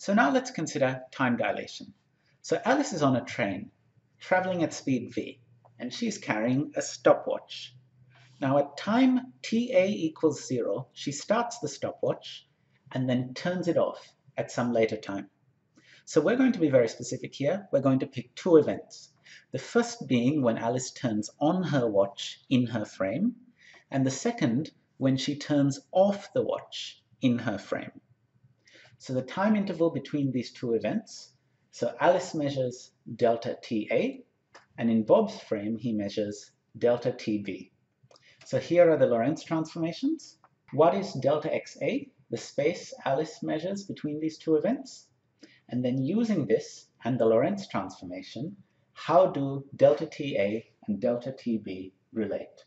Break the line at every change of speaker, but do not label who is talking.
So now let's consider time dilation. So Alice is on a train, traveling at speed v, and she's carrying a stopwatch. Now at time ta equals 0, she starts the stopwatch and then turns it off at some later time. So we're going to be very specific here. We're going to pick two events. The first being when Alice turns on her watch in her frame, and the second when she turns off the watch in her frame. So the time interval between these two events, so Alice measures delta TA, and in Bob's frame he measures delta TB. So here are the Lorentz transformations. What is delta XA? The space Alice measures between these two events. And then using this and the Lorentz transformation, how do delta TA and delta TB relate?